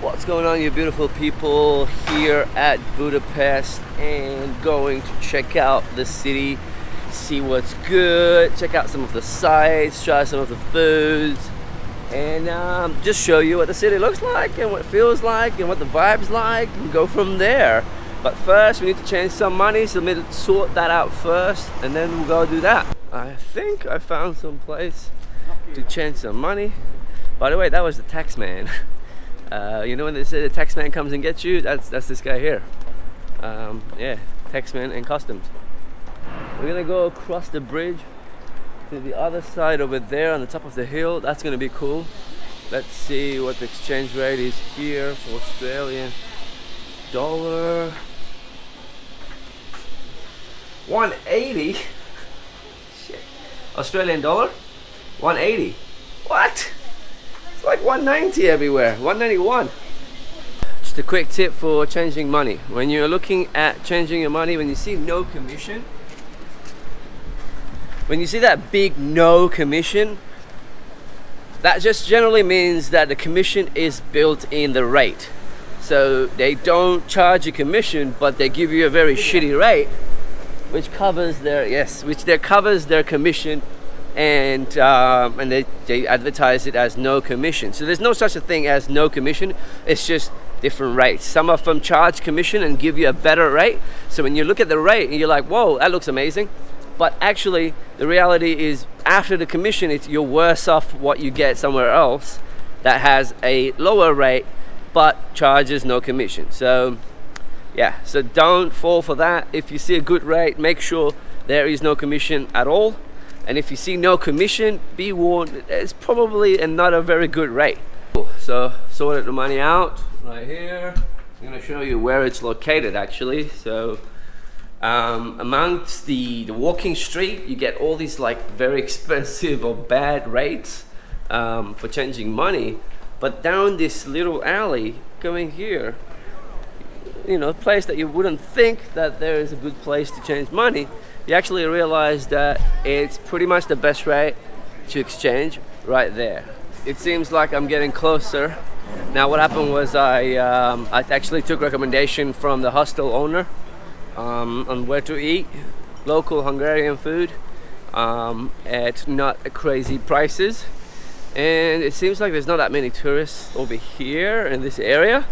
What's going on, you beautiful people here at Budapest and going to check out the city, see what's good, check out some of the sights, try some of the foods, and um, just show you what the city looks like and what it feels like and what the vibe's like and go from there. But first, we need to change some money, so we need to sort that out first and then we'll go do that. I think I found some place to change some money. By the way, that was the tax man. Uh, you know when they say the tax man comes and gets you? That's that's this guy here. Um, yeah, taxman and customs. We're gonna go across the bridge to the other side over there on the top of the hill. That's gonna be cool. Let's see what the exchange rate is here for Australian dollar. 180. Shit. Australian dollar? 180. What? Like 190 everywhere 191 just a quick tip for changing money. When you're looking at changing your money when you see no commission when you see that big no commission that just generally means that the commission is built in the rate. So they don't charge a commission but they give you a very shitty rate which covers their yes which their covers their commission and um, and they, they advertise it as no commission. So there's no such a thing as no commission. It's just different rates. Some of them charge commission and give you a better rate. So when you look at the rate and you're like, whoa, that looks amazing. But actually, the reality is after the commission, it's you're worse off what you get somewhere else that has a lower rate but charges no commission. So yeah, so don't fall for that. If you see a good rate, make sure there is no commission at all and if you see no commission be warned it's probably not a very good rate. So sorted the money out right here. I'm going to show you where it's located actually. So um, amongst the, the walking street you get all these like very expensive or bad rates um, for changing money. But down this little alley going here you know a place that you wouldn't think that there is a good place to change money you actually realize that it's pretty much the best rate to exchange right there. It seems like I'm getting closer. Now what happened was I, um, I actually took recommendation from the hostel owner um, on where to eat local Hungarian food um, at not crazy prices and it seems like there's not that many tourists over here in this area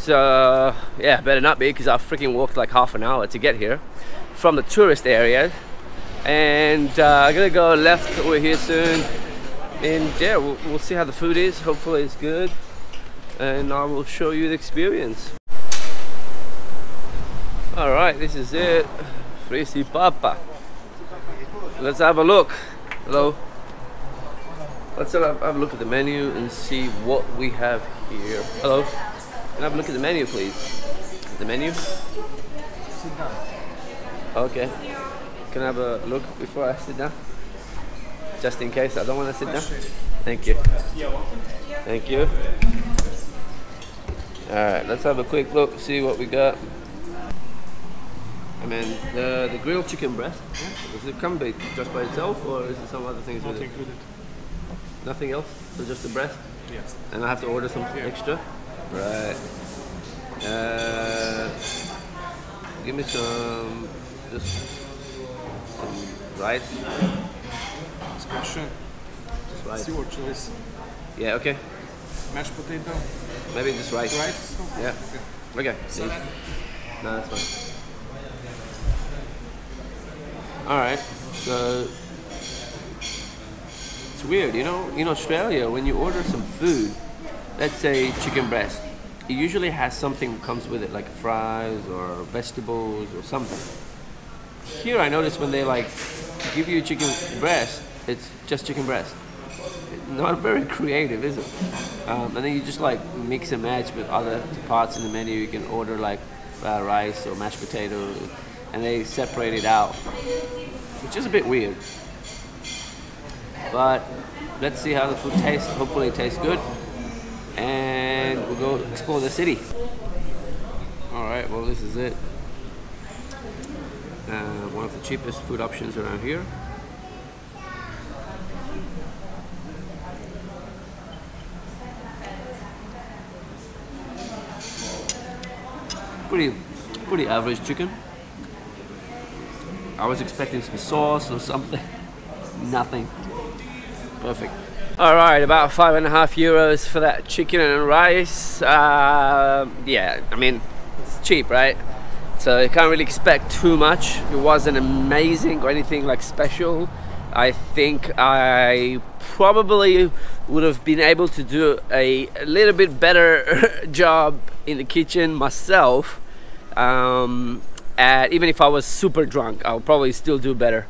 so yeah better not be because I freaking walked like half an hour to get here from the tourist area. And uh, I'm gonna go left over here soon. And yeah we'll, we'll see how the food is. Hopefully it's good. And I will show you the experience. All right this is it. Frici Papa. Let's have a look. Hello? Let's have a look at the menu and see what we have here. Hello can I have a look at the menu please the menu sit down Okay. Can I have a look before I sit down? Just in case I don't want to sit down? Thank you. Thank you. Alright, let's have a quick look, see what we got. I mean, the, the grilled chicken breast, does it come by, just by itself or is it some other things Not with it? included. Nothing else? So just the breast? Yes. And I have to order something Yeah. extra? Right. Uh, give me some, just some rice. Discussion. Just rice. See what choice. Yeah, okay. Mashed potato. Maybe just rice. Rice. Yeah. Okay. Salad. No, that's fine. Alright, so it's weird, you know, in Australia when you order some food, let's say chicken breast, it usually has something comes with it, like fries or vegetables or something. Here I notice when they like give you chicken breast, it's just chicken breast. Not very creative, is it? Um, and then you just like mix and match with other parts in the menu. You can order like uh, rice or mashed potatoes, and they separate it out, which is a bit weird. But let's see how the food tastes. Hopefully, it tastes good, and we'll go explore the city. All right, well, this is it. Uh, one of the cheapest food options around here. pretty, pretty average chicken. I was expecting some sauce or something. Nothing. Perfect. All right, about five and a half euros for that chicken and rice. Uh, yeah, I mean, it's cheap, right? So you can't really expect too much. It wasn't amazing or anything like special. I think I probably would have been able to do a, a little bit better job in the kitchen myself. Um, and even if I was super drunk, I'll probably still do better.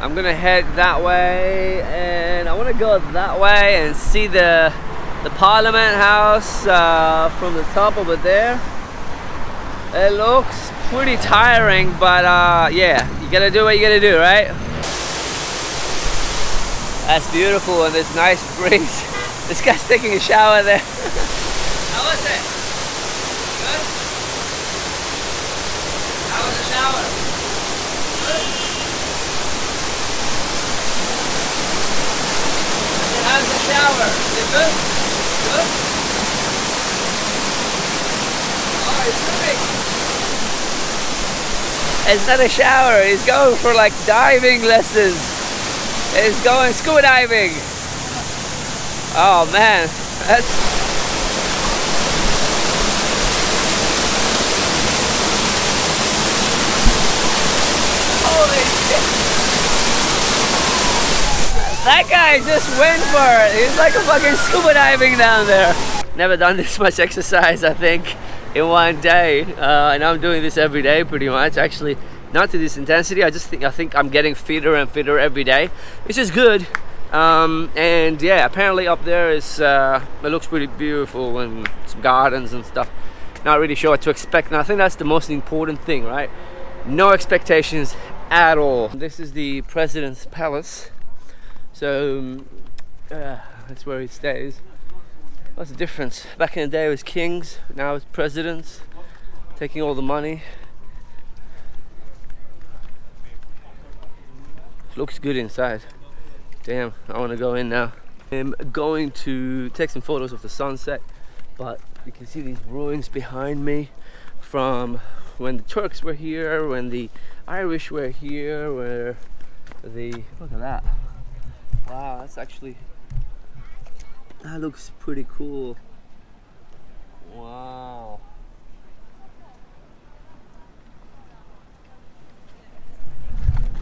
I'm gonna head that way and I want to go that way and see the the Parliament House uh, from the top over there. It looks pretty tiring, but uh, yeah, you gotta do what you gotta do, right? That's beautiful and this nice breeze. This guy's taking a shower there. How was it? Good? How was the shower? Good? How's the shower? Is it it's. It's not a shower, he's going for like diving lessons. He's going scuba diving. Oh man, that's Holy shit. That guy just went for it. He's like a fucking scuba diving down there. Never done this much exercise, I think, in one day. Uh, and I'm doing this every day pretty much. Actually, not to this intensity. I just think I think I'm getting fitter and fitter every day, which is good. Um, and yeah, apparently up there is uh, it looks pretty beautiful and some gardens and stuff. Not really sure what to expect. And I think that's the most important thing, right? No expectations at all. This is the president's palace. So um, uh, that's where he stays. What's the difference? Back in the day it was kings, now it's presidents taking all the money. Looks good inside. Damn, I want to go in now. I'm going to take some photos of the sunset, but you can see these ruins behind me from when the Turks were here, when the Irish were here, where the look at that. Wow, that's actually that looks pretty cool. Wow.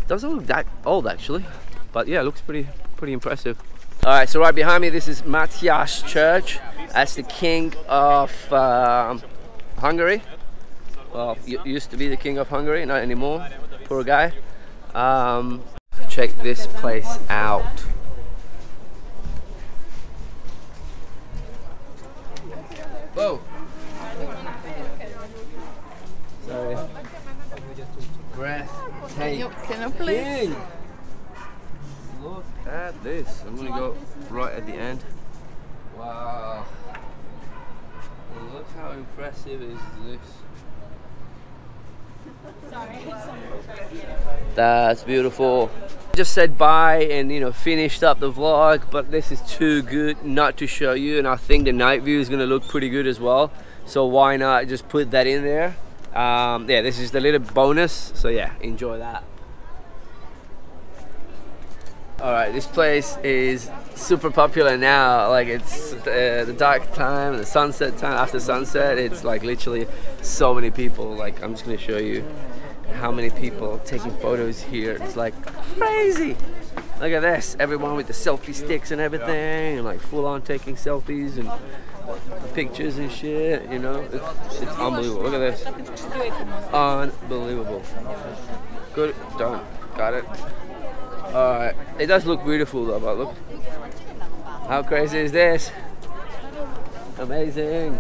Doesn't look that old actually, but yeah, looks pretty pretty impressive. All right, so right behind me, this is Matthias Church. That's the king of um Hungary. Well, used to be the king of Hungary, not anymore. Poor guy. Um, check this place out. Whoa. Sorry. Breathtaking. King. Look at this. I'm gonna go right at the end. Wow. look how impressive is this. That's beautiful. Just said bye and you know finished up the vlog, but this is too good not to show you, and I think the night view is gonna look pretty good as well. So why not just put that in there? Um, yeah, this is the little bonus. So yeah, enjoy that. All right, this place is super popular now. Like it's uh, the dark time, the sunset time. After sunset, it's like literally so many people. Like I'm just gonna show you how many people taking photos here. It's like crazy. Look at this. Everyone with the selfie sticks and everything, and like full on taking selfies and pictures and shit. You know, it's, it's unbelievable. Look at this. Unbelievable. Good. Done. Got it. Alright. It does look beautiful though, but look. How crazy is this? Amazing.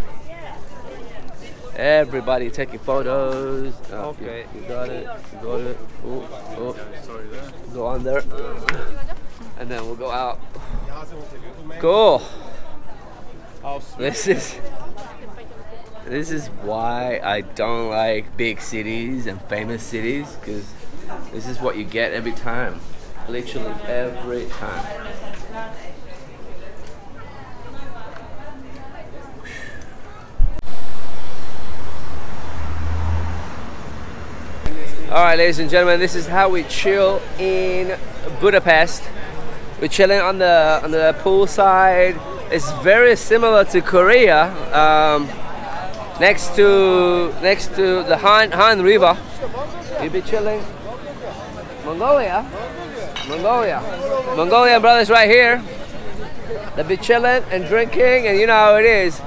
Everybody taking photos. Oh, okay. You, you, got it. You got it. Oh, oh. Go on there. And then we'll go out. Cool. This is this is why I don't like big cities and famous cities because this is what you get every time literally every time. All right, ladies and gentlemen, this is how we chill in Budapest. We're chilling on the on the pool side. It's very similar to Korea. Um, next to next to the Han Han River, you'll be chilling. Mongolia. Mongolia. Mongolian brothers right here. They be chilling and drinking, and you know how it is.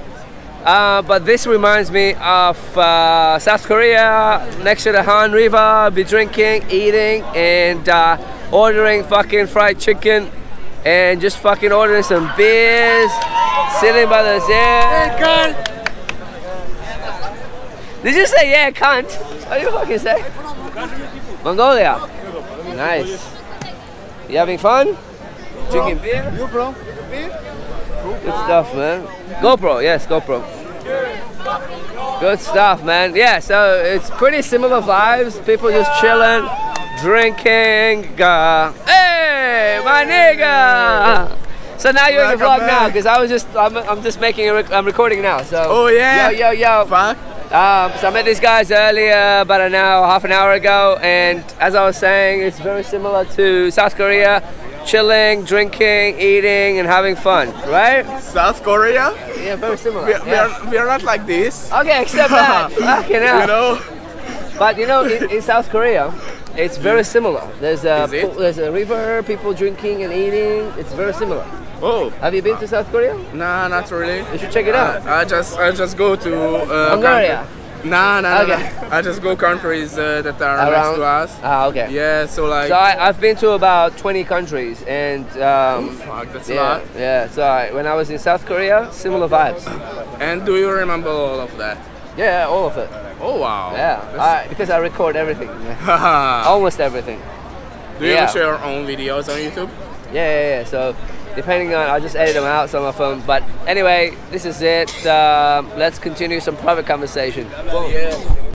Uh, but this reminds me of uh, South Korea, next to the Han River, be drinking, eating, and uh, ordering fucking fried chicken, and just fucking ordering some beers, sitting by the sea. Did you say yeah, cunt? What did you fucking say? Mongolia. Nice. You having fun? Drinking beer? You bro? Good stuff, man. GoPro, yes, GoPro. Good stuff, man. Yeah, so it's pretty similar vibes. People just chilling, drinking. Uh, hey, my nigga. So now you're in the vlog now, because I was just, I'm, I'm just making, a rec- I'm recording now. So. Oh, yeah? Yo, yo, yo. Fuck. Um, so I met these guys earlier, about an hour, half an hour ago, and as I was saying, it's very similar to South Korea, chilling, drinking, eating, and having fun, right? South Korea? Yeah, very similar. We, we, yeah. are, we are not like this. Okay, except that. Fucking hell. You know? But you know, in, in South Korea, it's very similar. There's a there's a river, people drinking and eating. It's very similar. Oh, Have you been to South Korea? nah, not really. You should check it out. I just I just go to uh, Mongolia. Nah, nah, Okay. nah. I just go countries uh, that are next Around. to us. Ah, okay. Yeah, so like. So I, I've been to about 20 countries, and um, fuck, that's a yeah, lot. yeah. So I, when I was in South Korea, similar vibes. And do you remember all of that? Yeah, all of it. Oh wow. Yeah, I, because I record everything, almost everything. do you yeah. share your own videos on YouTube? Yeah, yeah, yeah. So depending on, I just edit them out, some of them. But anyway, this is it. Um, let's continue some private conversation. Yeah.